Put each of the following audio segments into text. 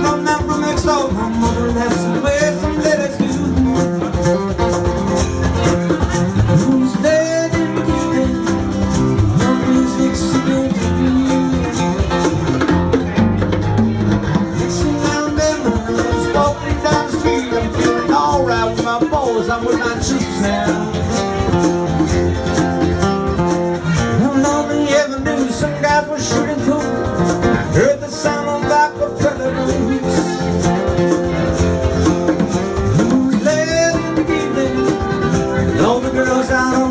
from man from XO. My mother left.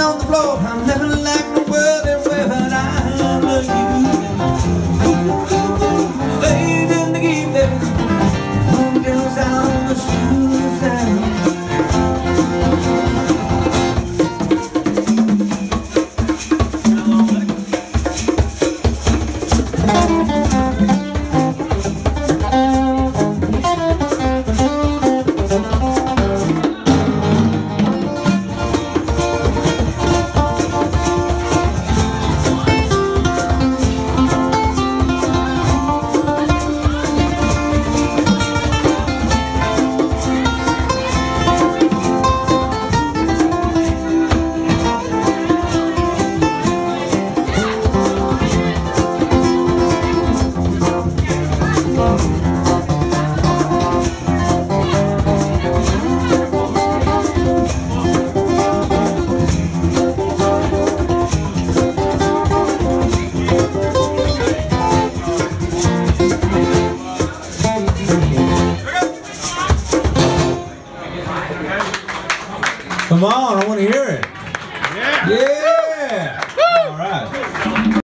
on the floor. I'm living like the world. Come on, I want to hear it. Yeah. yeah.